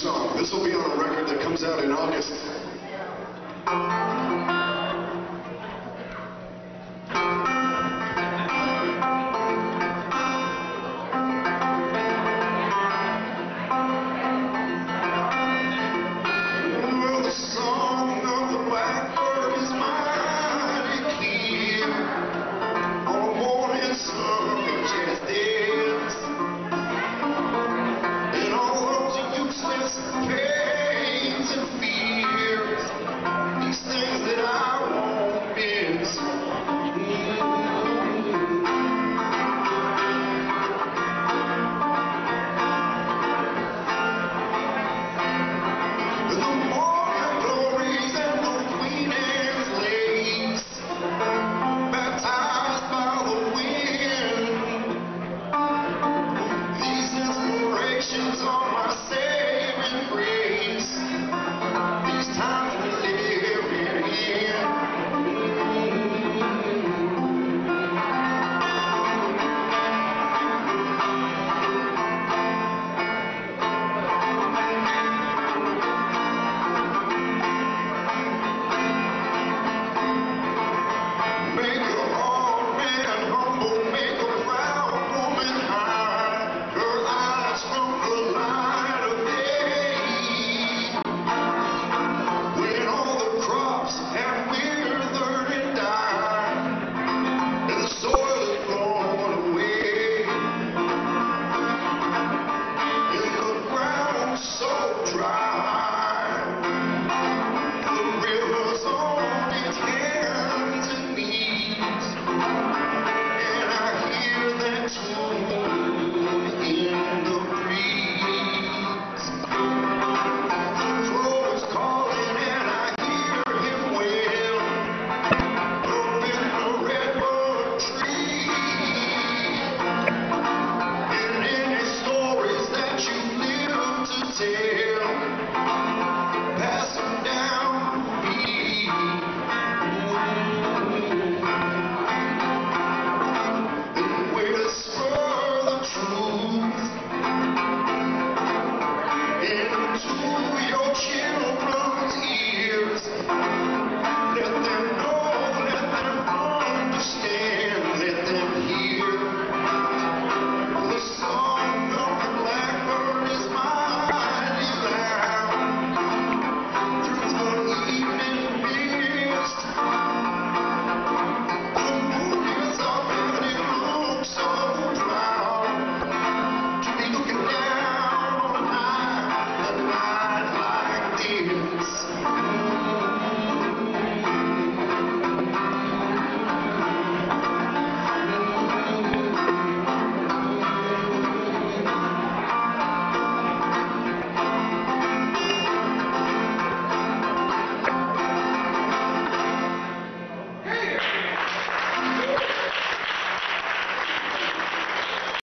song. This will be on a record that comes out in August.